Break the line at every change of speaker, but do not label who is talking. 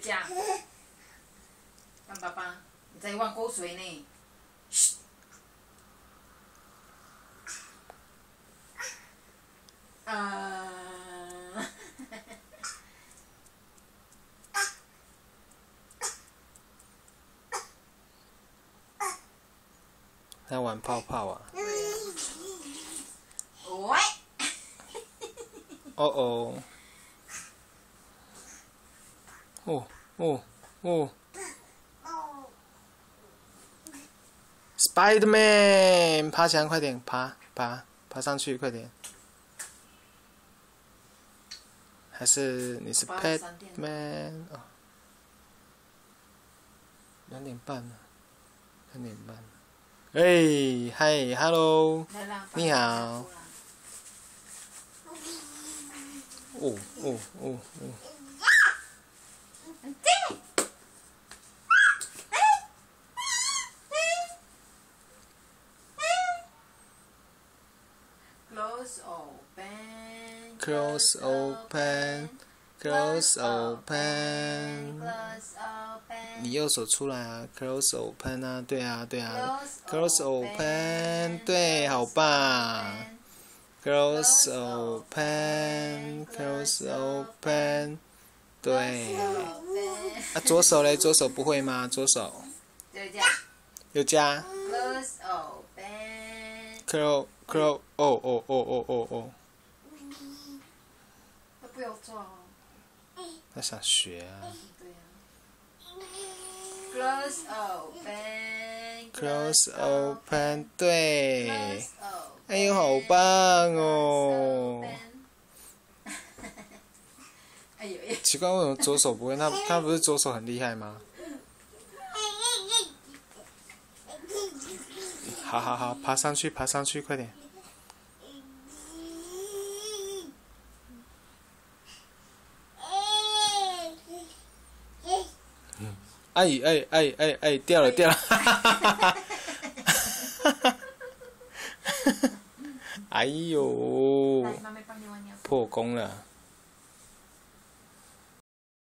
讲，干爸爸，你在玩口水呢。啊。
在玩泡泡啊！喂！哦哦！哦哦哦！Spiderman，爬墙，快点爬爬爬上去，快点！还是你是 Batman 哦？两点半了，两点半了。哎，嗨，Hello，你好。哦哦哦哦。
Close open.
Close open. Close open. 你右手出来啊，Close open 啊，对啊，对啊，Close open，对，好棒，Close open，Close open，对，啊，左手嘞，左手不会吗？左手，有加，Close open，Close Close，哦哦哦哦哦哦，他
不要做哦，
他想学啊。
Close open.
Close open，对。哎呦，好棒哦！奇怪，为什么左手不会？他他不是左手很厉害吗？好好好，爬上去，爬上去，快点。哎哎哎哎哎，掉了掉了！哈哈哈哈哈！哈哈！哎呦，破功了。